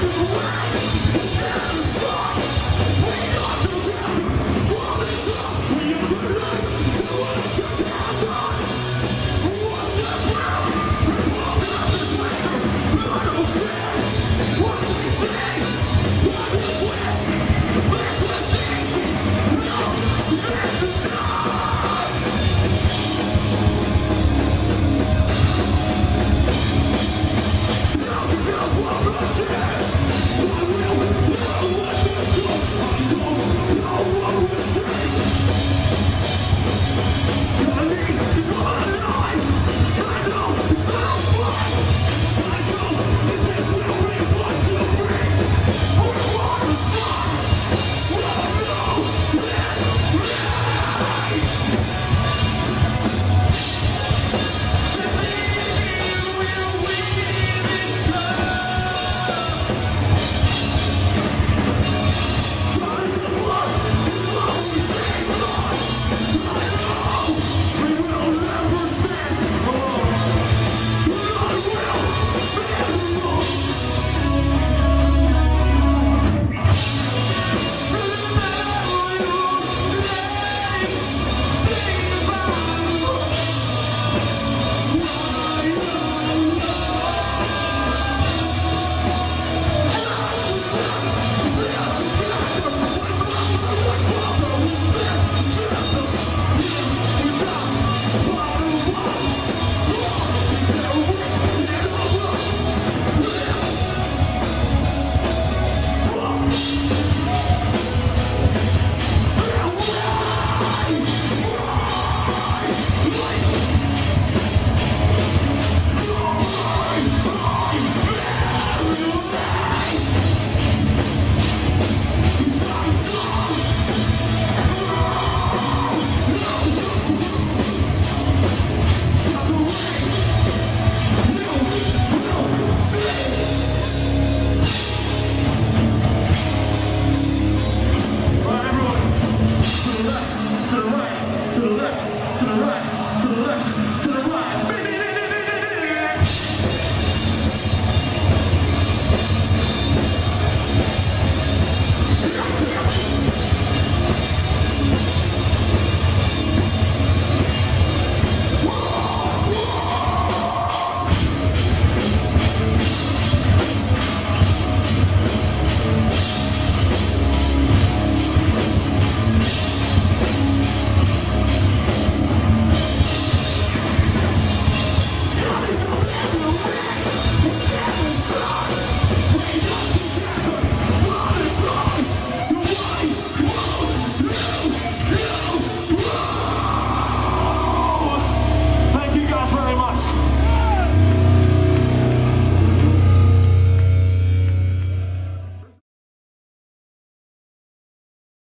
Why?